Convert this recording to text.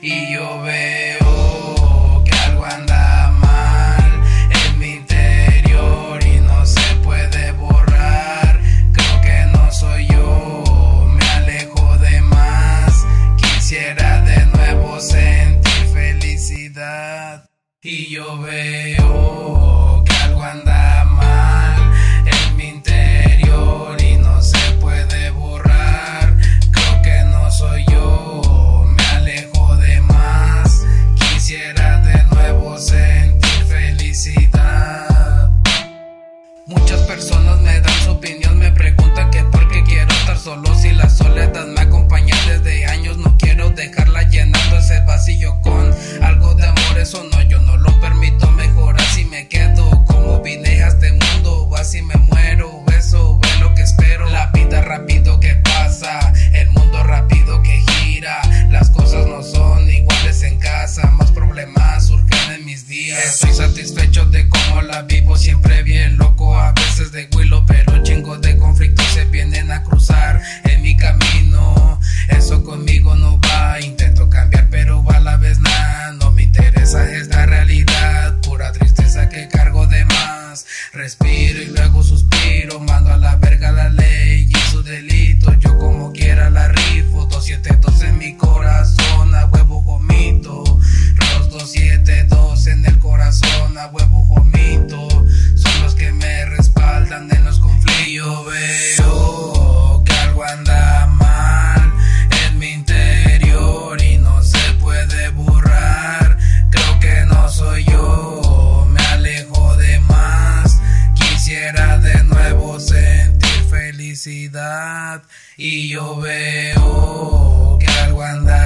Y yo veo que algo anda mal en mi interior y no se puede borrar. Creo que no soy yo, me alejo de más. Quisiera de nuevo sentir felicidad. Y yo veo que algo anda personas me dan su opinión, me preguntan que por qué quiero estar solo si la soledad y yo veo que algo anda